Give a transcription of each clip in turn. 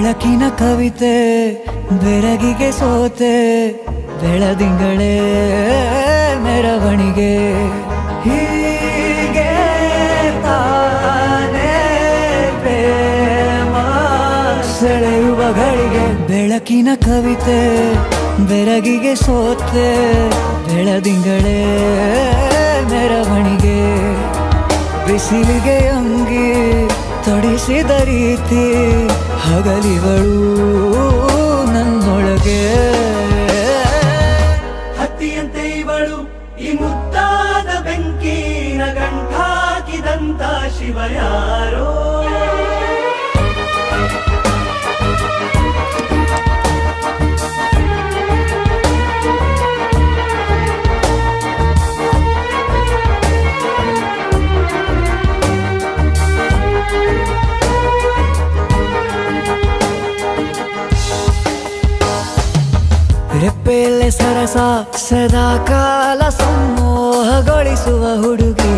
ಬೆಳಕಿನ ಕವಿತೆ, ಬೆರಗಿಗೆ ಸೋತೆ, ಬೆಳದಿಂಗಳೇ ಮೆರವಣಿಗೆ. ಹೀಗೆ ಸೆಳೆಯುವ ಗಳಿಗೆ ಬೆಳಕಿನ ಕವಿತೆ, ಬೆರಗಿಗೆ ಸೋತೆ, ಬೆಳದಿಂಗಳೇ ಮೆರವಣಿಗೆ. ಬಿಸಿಲಿಗೆ ಅಂಗಿ ತೊಡಿಸಿದ ರೀತಿ ಹಗಲಿಗಳು ನನ್ನೊಳಗೆ. ಹತ್ತಿಯಂತೆ ಇವಳು ಈ ಮುತ್ತಾದ ಬೆಂಕಿನ ಶಿವ ಯಾರೋ ರೆಪ್ಪೆಯಲ್ಲೇ ಸರಸ ಸದಾ ಕಾಲ ಸಮೋಹಗೊಳಿಸುವ ಹುಡುಗಿ.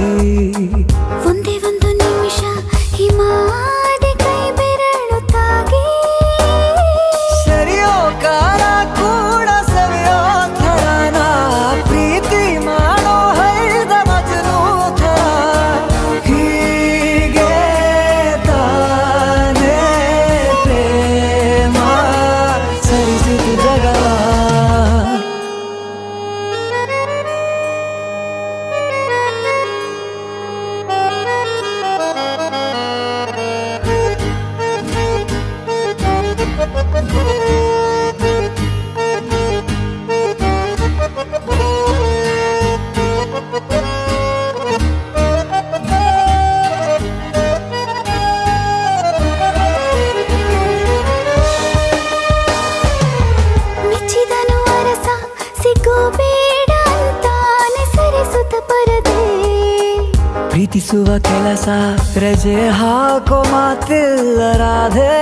ಪ್ರೀತಿಸುವ ಕೆಲಸ, ರಜೆ ಹಾಕೋ ಮಾತಿಲ್ಲ ರಾಧೆ.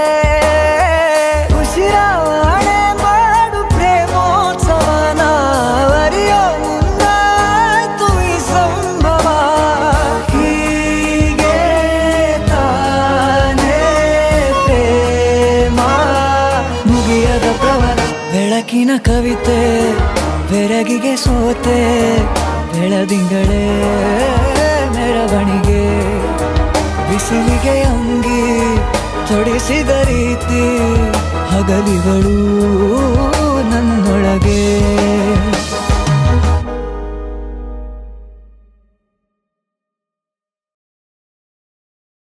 ಉಸಿರಾವಣೆ ಮಾಡು ಪ್ರೇಮೋತ್ಸವನ ಮುಗಿಯದ ಬೆಳಕಿನ ಕವಿತೆ, ಬೆರಗಿಗೆ ಸೋತೆ, ಬೆಳದಿಂಗಳೇ. ಮೆರವಣಿಗೆ ಬಿಸಿಲಿಗೆ ಅಂಗಿ ತೊಡಿಸಿದ ರೀತಿ ಹಗಲಿಗಳು ನನ್ನೊಳಗೆ.